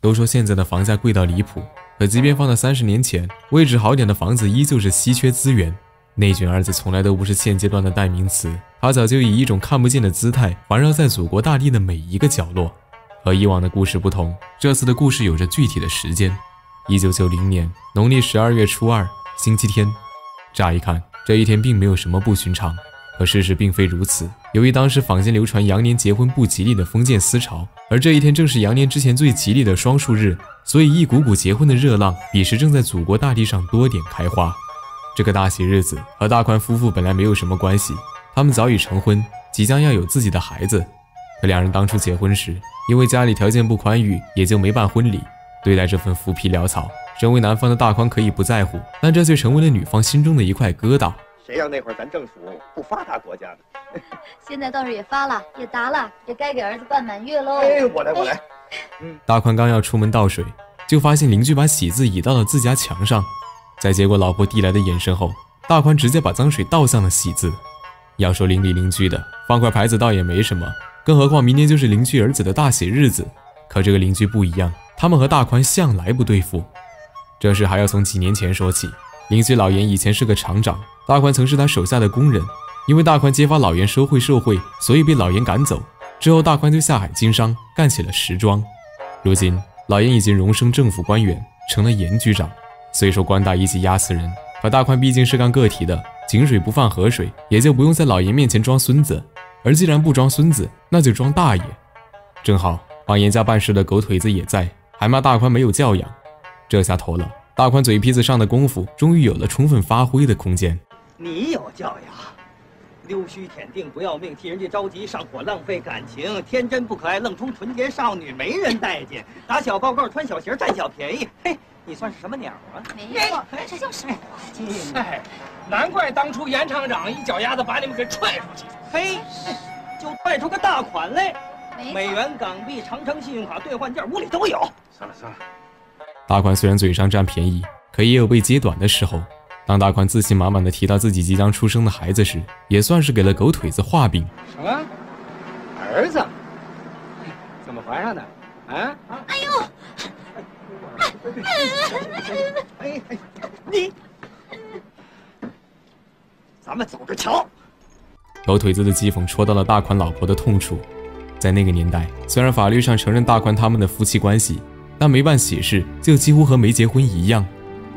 都说现在的房价贵到离谱，可即便放到三十年前，位置好点的房子依旧是稀缺资源。内卷二字从来都不是现阶段的代名词，它早就以一种看不见的姿态环绕在祖国大地的每一个角落。和以往的故事不同，这次的故事有着具体的时间：一九九零年农历十二月初二，星期天。乍一看，这一天并没有什么不寻常，可事实并非如此。由于当时坊间流传羊年结婚不吉利的封建思潮，而这一天正是羊年之前最吉利的双数日，所以一股股结婚的热浪，彼时正在祖国大地上多点开花。这个大喜日子和大宽夫妇本来没有什么关系，他们早已成婚，即将要有自己的孩子。可两人当初结婚时，因为家里条件不宽裕，也就没办婚礼。对待这份浮皮潦草，身为男方的大宽可以不在乎，但这却成为了女方心中的一块疙瘩。谁让那会儿咱政府不发达国家呢？现在倒是也发了，也达了，也该给儿子办满月喽。哎，我来，我来。嗯大宽刚要出门倒水，就发现邻居把喜字倚到了自家墙上。在接过老婆递来的眼神后，大宽直接把脏水倒向了喜字。要说邻里邻居的，放块牌子倒也没什么，更何况明天就是邻居儿子的大喜日子。可这个邻居不一样，他们和大宽向来不对付。这事还要从几年前说起。邻居老严以前是个厂长，大宽曾是他手下的工人。因为大宽揭发老严收贿受贿，所以被老严赶走。之后，大宽就下海经商，干起了时装。如今，老严已经荣升政府官员，成了严局长。虽说官大一级压死人，可大宽毕竟是干个体的，井水不犯河水，也就不用在老严面前装孙子。而既然不装孙子，那就装大爷。正好帮严家办事的狗腿子也在，还骂大宽没有教养。这下妥了。大宽嘴皮子上的功夫，终于有了充分发挥的空间。你有教养，溜须舔腚不要命，替人家着急上火浪费感情，天真不可爱，愣充纯洁少女，没人待见，打小报告穿小鞋占小便宜。嘿，你算是什么鸟啊？没错，这就是我。哎，难怪当初严厂长一脚丫子把你们给踹出去。嘿，就踹出个大款来，美元、港币、长城信用卡兑换券，屋里都有。算了算了。大款虽然嘴上占便宜，可也有被揭短的时候。当大款自信满满的提到自己即将出生的孩子时，也算是给了狗腿子画饼。什么？儿子？怎么怀上的？啊？哎呦！哎哎，你，咱们走着瞧。狗腿子的讥讽戳到了大款老婆的痛处。在那个年代，虽然法律上承认大款他们的夫妻关系，但没办喜事就几乎和没结婚一样。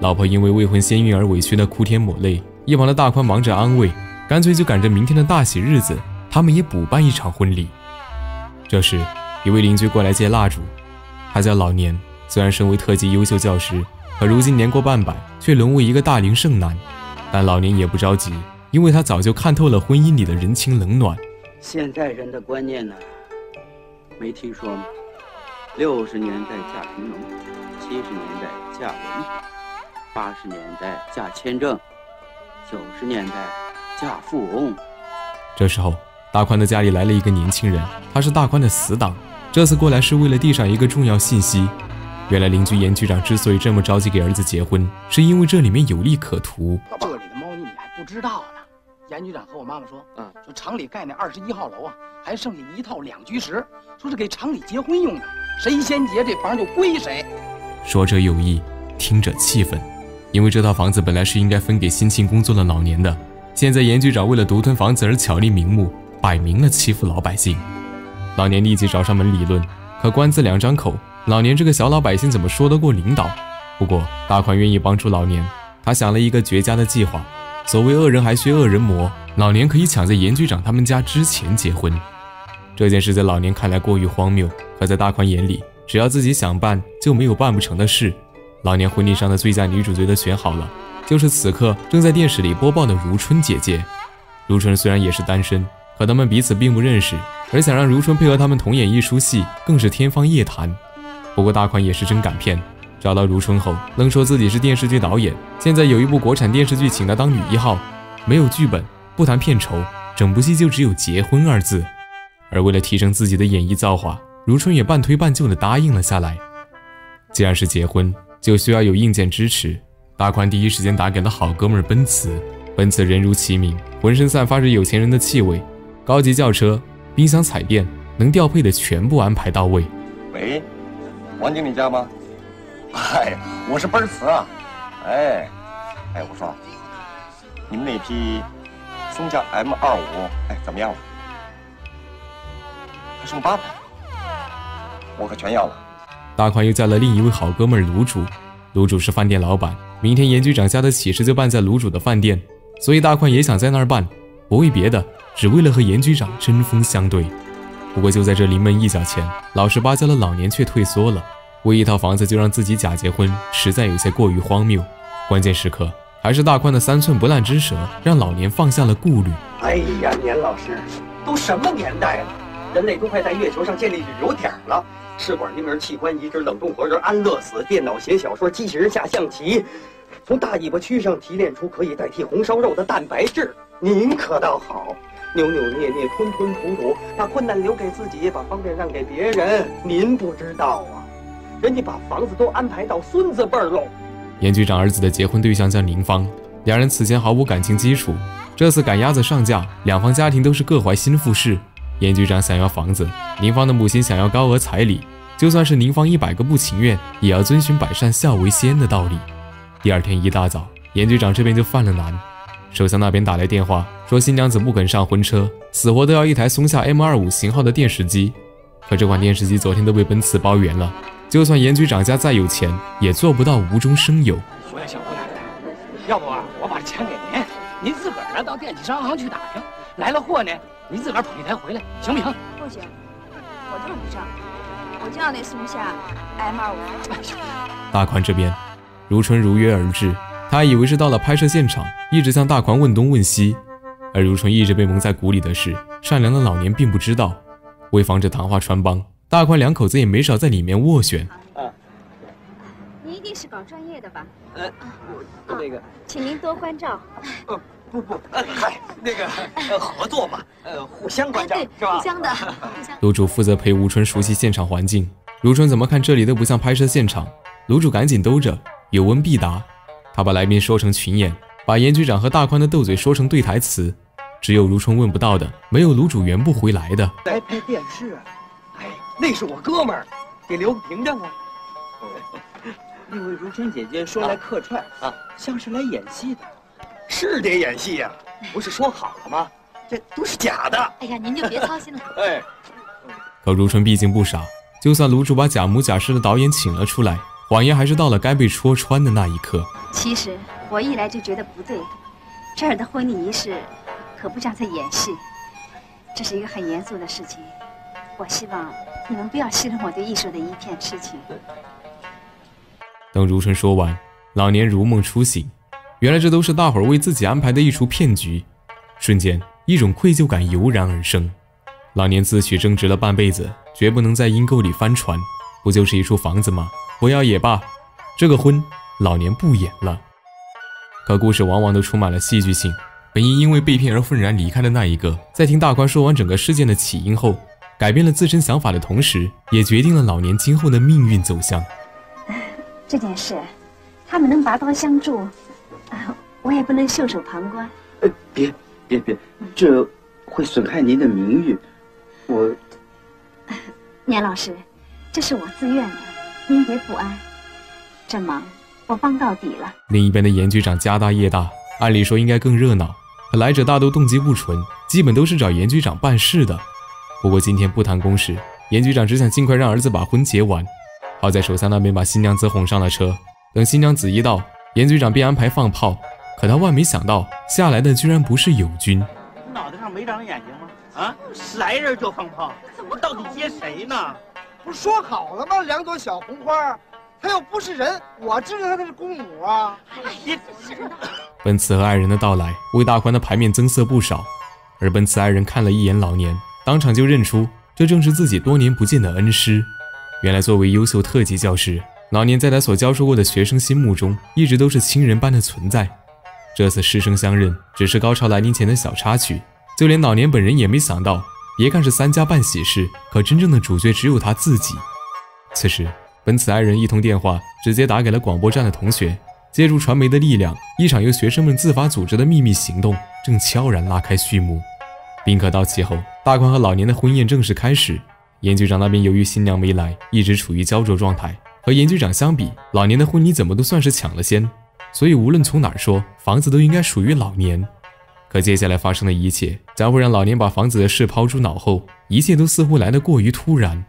老婆因为未婚先孕而委屈的哭天抹泪，一旁的大宽忙着安慰，干脆就赶着明天的大喜日子，他们也补办一场婚礼。这时，一位邻居过来借蜡烛，他叫老年，虽然身为特级优秀教师，可如今年过半百，却沦为一个大龄剩男。但老年也不着急，因为他早就看透了婚姻里的人情冷暖。现在人的观念呢，没听说吗？六十年代嫁贫农，七十年代嫁文凭，八十年代嫁签证，九十年代嫁富翁。这时候，大宽的家里来了一个年轻人，他是大宽的死党。这次过来是为了递上一个重要信息。原来邻居严局长之所以这么着急给儿子结婚，是因为这里面有利可图。这里的猫腻你还不知道呢。严局长和我妈妈说，嗯，说厂里盖那二十一号楼啊，还剩下一套两居室，说是给厂里结婚用的，谁先结这房就归谁。说者有意，听者气愤，因为这套房子本来是应该分给辛勤工作的老年的，现在严局长为了独吞房子而巧立名目，摆明了欺负老百姓。老年立即找上门理论，可官字两张口，老年这个小老百姓怎么说得过领导？不过大款愿意帮助老年，他想了一个绝佳的计划。所谓恶人还需恶人磨，老年可以抢在严局长他们家之前结婚。这件事在老年看来过于荒谬，可在大宽眼里，只要自己想办，就没有办不成的事。老年婚礼上的最佳女主角都选好了，就是此刻正在电视里播报的如春姐姐。如春虽然也是单身，可他们彼此并不认识，而想让如春配合他们同演一出戏，更是天方夜谭。不过大宽也是真敢骗，找到如春后，愣说自己是电视剧导演，现在有一部国产电视剧请他当女一号，没有剧本，不谈片酬，整部戏就只有结婚二字。而为了提升自己的演艺造化，如春也半推半就地答应了下来。既然是结婚，就需要有硬件支持。大宽第一时间打给了好哥们儿奔驰，奔驰人如其名，浑身散发着有钱人的气味，高级轿车、冰箱、彩电，能调配的全部安排到位。喂，王经理家吗？哎，我是奔驰啊。哎，哎，我说，你们那批松下 M 二五，哎，怎么样了？还剩八百，我可全要了。大宽又叫了另一位好哥们卤煮，卤煮是饭店老板，明天严局长家的喜事就办在卤煮的饭店，所以大宽也想在那儿办，不为别的，只为了和严局长针锋相对。不过就在这临门一脚前，老实巴交的老年却退缩了。为一套房子就让自己假结婚，实在有些过于荒谬。关键时刻，还是大宽的三寸不烂之舌，让老年放下了顾虑。哎呀，年老师，都什么年代了？人类都快在月球上建立旅游点了。试管婴儿、器官移植、冷冻活人、安乐死、电脑写小说、机器人下象棋，从大尾巴蛆上提炼出可以代替红烧肉的蛋白质。您可倒好，扭扭捏捏、吞吞吐吐，把困难留给自己，把方便让给别人。您不知道啊，人家把房子都安排到孙子辈儿喽。严局长儿子的结婚对象叫林芳，两人此前毫无感情基础，这次赶鸭子上架，两方家庭都是各怀心腹事。严局长想要房子，宁芳的母亲想要高额彩礼，就算是宁芳一百个不情愿，也要遵循百善孝为先的道理。第二天一大早，严局长这边就犯了难，首相那边打来电话说新娘子不肯上婚车，死活都要一台松下 M 二五型号的电视机，可这款电视机昨天都被奔驰包圆了，就算严局长家再有钱，也做不到无中生有。说呀，小姑娘，要不啊，我把钱给您，您自个儿呢到电器商行去打听，来了货呢。你自个儿捧一台回来，行不行？不行，我就是不上，我就要那松下 M 二五。大宽这边，如春如约而至，他以为是到了拍摄现场，一直向大宽问东问西。而如春一直被蒙在鼓里的事，善良的老年并不知道。为防止谈话穿帮，大宽两口子也没少在里面斡旋。啊，您一定是搞专业的吧？呃，我那个，请您多关照。呃，不不，呃，嗨，那个，呃，合作嘛，呃，互相关照，是吧？互相的，互相。楼主负责陪吴春熟悉现场环境。卢春怎么看这里都不像拍摄现场。楼主赶紧兜着，有问必答。他把来宾说成群演，把严局长和大宽的斗嘴说成对台词。只有卢春问不到的，没有卢主圆不回来的。来拍电视，哎，那是我哥们儿，得留个凭证啊。那位如春姐姐说来客串啊，像是来演戏的。是得演戏呀，不是说好了吗？这都是假的。哎呀，您就别操心了。哎，可如春毕竟不傻，就算卢主把假模假式的导演请了出来，谎言还是到了该被戳穿的那一刻。其实我一来就觉得不对，这儿的婚礼仪式可不像在演戏，这是一个很严肃的事情。我希望你们不要戏弄我对艺术的一片痴情。等如春说完，老年如梦初醒。原来这都是大伙儿为自己安排的一出骗局，瞬间一种愧疚感油然而生。老年自诩正直了半辈子，绝不能在阴沟里翻船，不就是一处房子吗？不要也罢。这个婚，老年不演了。可故事往往都充满了戏剧性。本应因为被骗而愤然离开的那一个，在听大宽说完整个事件的起因后，改变了自身想法的同时，也决定了老年今后的命运走向。这件事，他们能拔刀相助。啊，我也不能袖手旁观。呃，别，别，别，这会损害您的名誉。我，年老师，这是我自愿的，您别不安。这忙我帮到底了。另一边的严局长家大业大，按理说应该更热闹，可来者大都动机不纯，基本都是找严局长办事的。不过今天不谈公事，严局长只想尽快让儿子把婚结完。好在手下那边把新娘子哄上了车，等新娘子一到。严局长便安排放炮，可他万没想到，下来的居然不是友军。脑袋上没长眼睛吗？啊，来人就放炮，到底接谁呢？不是说好了吗？两朵小红花，他又不是人，我知道他那是公母啊。奔驰和爱人的到来，为大宽的牌面增色不少。而奔驰爱人看了一眼老年，当场就认出这正是自己多年不见的恩师。原来作为优秀特级教师。老年在他所教授过的学生心目中，一直都是亲人般的存在。这次师生相认，只是高潮来临前的小插曲，就连老年本人也没想到。别看是三家办喜事，可真正的主角只有他自己。此时，本此爱人一通电话，直接打给了广播站的同学。借助传媒的力量，一场由学生们自发组织的秘密行动正悄然拉开序幕。宾客到齐后，大宽和老年的婚宴正式开始。严局长那边由于新娘没来，一直处于焦灼状态。和严局长相比，老年的婚礼怎么都算是抢了先，所以无论从哪儿说，房子都应该属于老年。可接下来发生的一切，将会让老年把房子的事抛诸脑后，一切都似乎来得过于突然。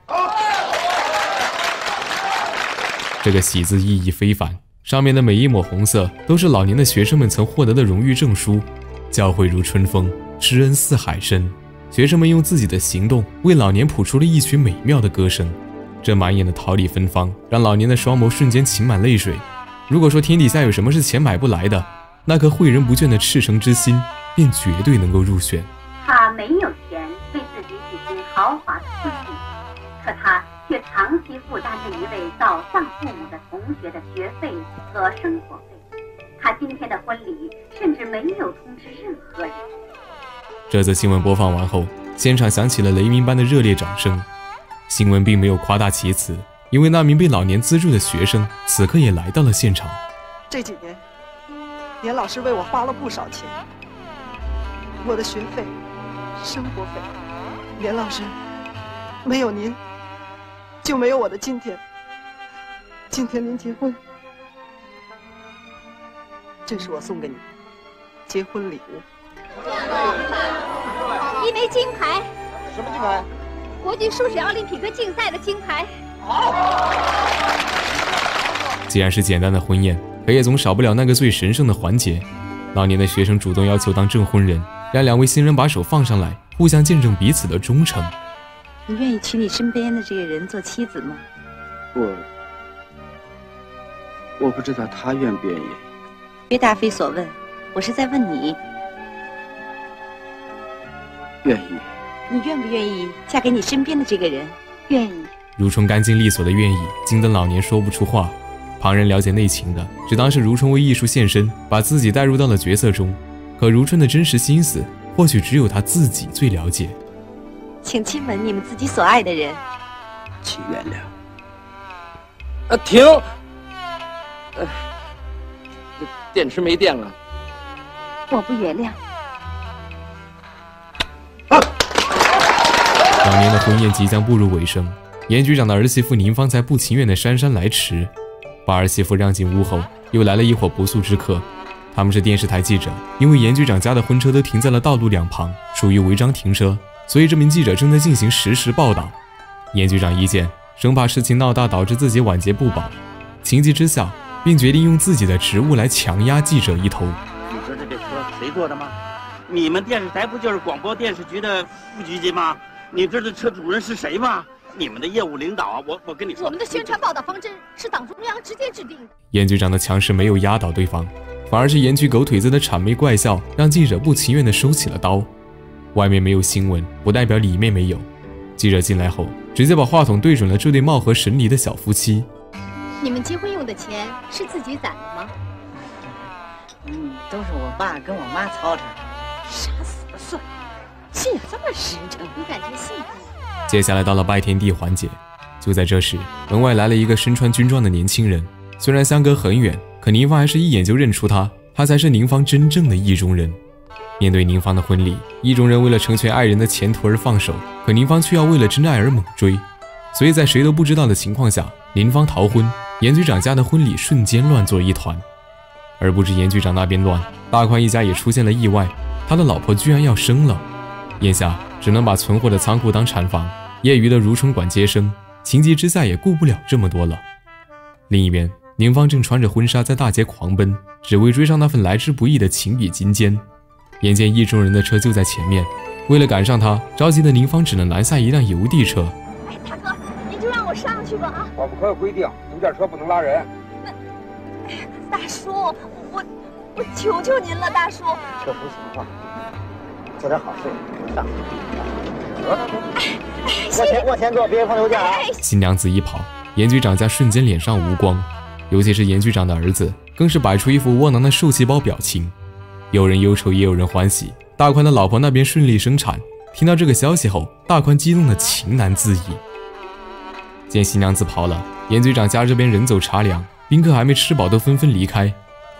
这个喜字意义非凡，上面的每一抹红色都是老年的学生们曾获得的荣誉证书。教诲如春风，知恩似海深。学生们用自己的行动为老年谱出了一曲美妙的歌声。这满眼的桃李芬芳，让老年的双眸瞬间噙满泪水。如果说天底下有什么是钱买不来的，那颗诲人不倦的赤诚之心，便绝对能够入选。他没有钱为自己举行豪华的婚礼，可他却长期负担着一位早丧父母的同学的学费和生活费。他今天的婚礼甚至没有通知任何人。这则新闻播放完后，现场响起了雷鸣般的热烈掌声。新闻并没有夸大其词，因为那名被老年资助的学生此刻也来到了现场。这几年，年老师为我花了不少钱，我的学费、生活费。年老师，没有您，就没有我的今天。今天您结婚，这是我送给你结婚礼物。一枚金牌。什么金牌？国际数学奥林匹克竞赛的金牌。好既然是简单的婚宴，可也总少不了那个最神圣的环节。老年的学生主动要求当证婚人，让两位新人把手放上来，互相见证彼此的忠诚。你愿意娶你身边的这个人做妻子吗？我，我不知道他愿不愿意。别答非所问，我是在问你。愿意。你愿不愿意嫁给你身边的这个人？愿意。如春干净利索的愿意，惊得老年说不出话。旁人了解内情的，只当是如春为艺术献身，把自己带入到了角色中。可如春的真实心思，或许只有他自己最了解。请亲吻你们自己所爱的人。请原谅。啊，停！呃，电池没电了。我不原谅。老年的婚宴即将步入尾声，严局长的儿媳妇宁芳才不情愿地姗姗来迟。把儿媳妇让进屋后，又来了一伙不速之客。他们是电视台记者，因为严局长家的婚车都停在了道路两旁，属于违章停车，所以这名记者正在进行实时报道。严局长一见，生怕事情闹大导致自己晚节不保，情急之下并决定用自己的职务来强压记者一头。你知道这车谁坐的吗？你们电视台不就是广播电视局的副局级吗？你知道车主人是谁吗？你们的业务领导啊，我我跟你说，我们的宣传报道方针是党中央直接制定的。严局长的强势没有压倒对方，反而是严局狗腿子的谄媚怪笑，让记者不情愿地收起了刀。外面没有新闻，不代表里面没有。记者进来后，直接把话筒对准了这对貌合神离的小夫妻。你们结婚用的钱是自己攒的吗？嗯，都是我爸跟我妈操持。傻死了算，心眼这么实诚，你感觉幸福？接下来到了拜天地环节，就在这时，门外来了一个身穿军装的年轻人。虽然相隔很远，可宁芳还是一眼就认出他，他才是宁芳真正的意中人。面对宁芳的婚礼，意中人为了成全爱人的前途而放手，可宁芳却要为了真爱而猛追。所以在谁都不知道的情况下，宁芳逃婚，严局长家的婚礼瞬间乱作一团。而不止严局长那边乱，大宽一家也出现了意外，他的老婆居然要生了。眼下只能把存货的仓库当产房。业余的如春管接生，情急之下也顾不了这么多了。另一边，宁芳正穿着婚纱在大街狂奔，只为追上那份来之不易的情比金坚。眼见意中人的车就在前面，为了赶上他，着急的宁芳只能拦下一辆邮递车。哎，大哥，您就让我上去吧啊！我们可有规定，邮件车不能拉人。那，大叔，我我求求您了，大叔。这不行话，做点好事，上。我先我先坐，别放邮件啊！新娘子一跑，严局长家瞬间脸上无光，尤其是严局长的儿子，更是摆出一副窝囊的受气包表情。有人忧愁，也有人欢喜。大宽的老婆那边顺利生产，听到这个消息后，大宽激动的情难自已。见新娘子跑了，严局长家这边人走茶凉，宾客还没吃饱都纷纷离开。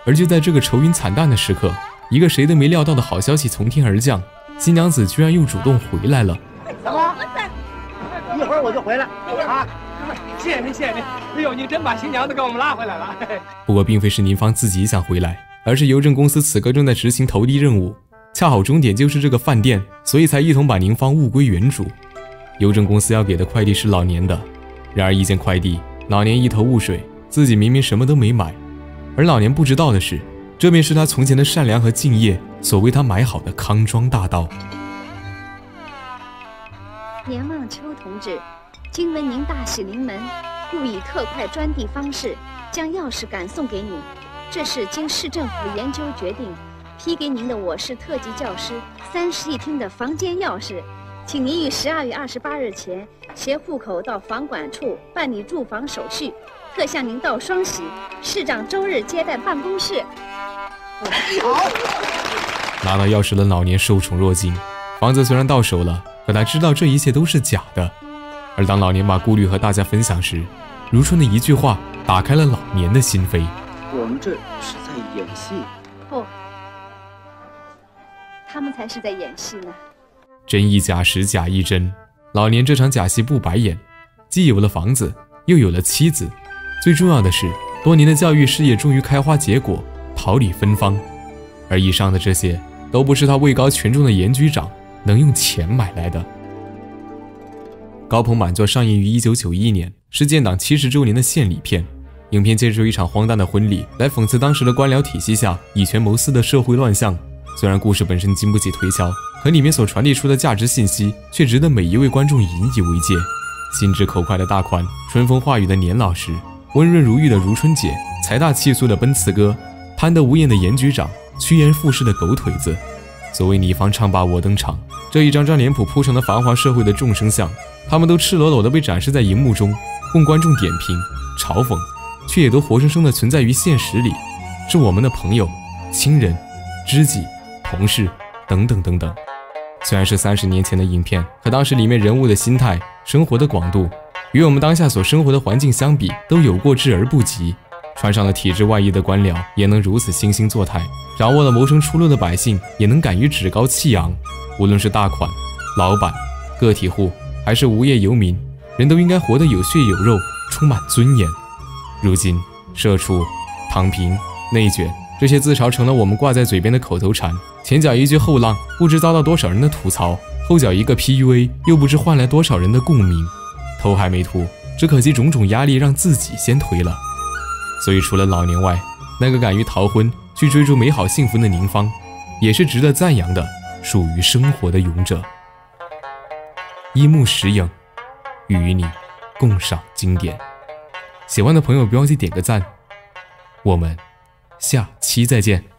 而就在这个愁云惨淡的时刻，一个谁都没料到的好消息从天而降，新娘子居然又主动回来了。怎么一会儿我我就回来。啊，谢谢您，谢谢您。哎呦，您真把新娘子给我们拉回来了。不过，并非是宁芳自己想回来，而是邮政公司此刻正在执行投递任务，恰好终点就是这个饭店，所以才一同把宁芳物归原主。邮政公司要给的快递是老年的，然而一件快递，老年一头雾水，自己明明什么都没买，而老年不知道的是，这便是他从前的善良和敬业所为他买好的康庄大道。年望秋同志，今闻您大喜临门，故以特快专递方式将钥匙赶送给你。这是经市政府研究决定，批给您的我市特级教师三室一厅的房间钥匙，请您于十二月二十八日前携户口到房管处办理住房手续。特向您道双喜，市长周日接待办公室。好。拿到钥匙的老年受宠若惊，房子虽然到手了。可他知道这一切都是假的，而当老年把顾虑和大家分享时，如春的一句话打开了老年的心扉。我们这是在演戏？不，他们才是在演戏呢。真亦假，时假亦真。老年这场假戏不白演，既有了房子，又有了妻子，最重要的是，多年的教育事业终于开花结果，桃李芬芳。而以上的这些，都不是他位高权重的严局长。能用钱买来的。高朋满座上映于一九九一年，是建党七十周年的献礼片。影片借助一场荒诞的婚礼来讽刺当时的官僚体系下以权谋私的社会乱象。虽然故事本身经不起推敲，可里面所传递出的价值信息却值得每一位观众引以为戒。心直口快的大宽，春风化雨的年老师，温润如玉的如春姐，财大气粗的奔驰哥，贪得无厌的严局长，趋炎附势的狗腿子。所谓你方唱罢我登场，这一张张脸谱铺成的繁华社会的众生相，他们都赤裸裸地被展示在荧幕中，供观众点评、嘲讽，却也都活生生地存在于现实里，是我们的朋友、亲人、知己、同事等等等等。虽然是三十年前的影片，可当时里面人物的心态、生活的广度，与我们当下所生活的环境相比，都有过之而不及。穿上了体制外衣的官僚也能如此惺惺作态，掌握了谋生出路的百姓也能敢于趾高气扬。无论是大款、老板、个体户，还是无业游民，人都应该活得有血有肉，充满尊严。如今，社畜、躺平、内卷这些自嘲成了我们挂在嘴边的口头禅。前脚一句后浪，不知遭到多少人的吐槽；后脚一个 PUA，又不知换来多少人的共鸣。头还没秃，只可惜种种压力让自己先颓了。所以，除了老年外，那个敢于逃婚去追逐美好幸福的宁芳，也是值得赞扬的，属于生活的勇者。一目十影，与你共赏经典。喜欢的朋友别忘记点个赞。我们下期再见。